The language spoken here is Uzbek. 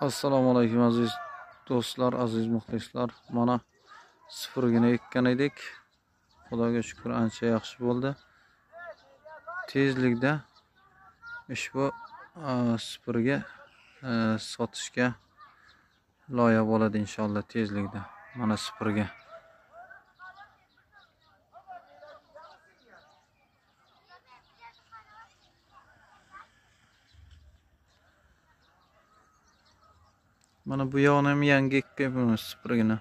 assalomu alaykum aziz do'stlar aziz muxlislar. Mana sifirgina ekkan edik. Xudoga shukur ancha yaxshi bo'ldi. Tezlikda ushbu sifirga e, sotishga loyiq bo'ladi inshaalloh tezlikda. Mana sifirga. మన భుజానం యాంగిక్ స్ప్రింగ్